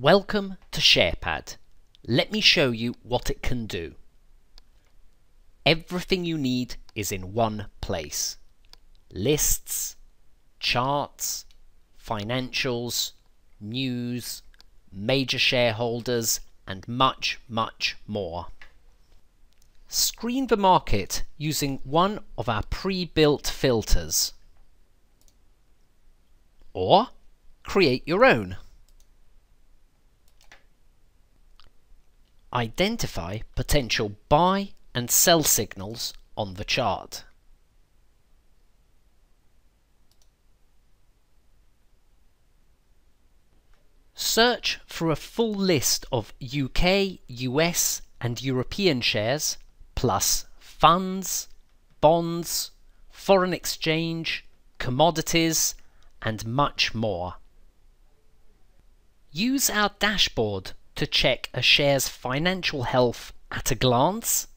Welcome to SharePad. Let me show you what it can do. Everything you need is in one place. Lists, charts, financials, news, major shareholders and much, much more. Screen the market using one of our pre-built filters. Or create your own. Identify potential buy and sell signals on the chart. Search for a full list of UK, US and European shares, plus funds, bonds, foreign exchange, commodities and much more. Use our dashboard to check a share's financial health at a glance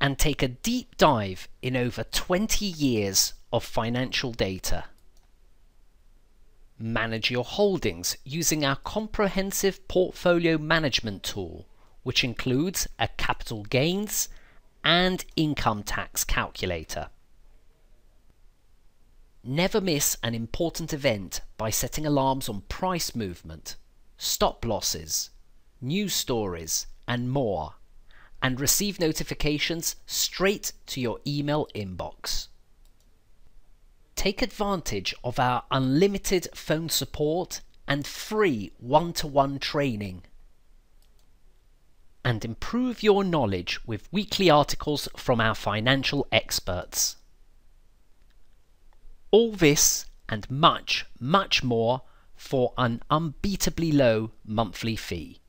and take a deep dive in over 20 years of financial data. Manage your holdings using our comprehensive portfolio management tool, which includes a capital gains and income tax calculator. Never miss an important event by setting alarms on price movement, stop losses, news stories, and more, and receive notifications straight to your email inbox. Take advantage of our unlimited phone support and free one-to-one training. And improve your knowledge with weekly articles from our financial experts. All this and much, much more for an unbeatably low monthly fee.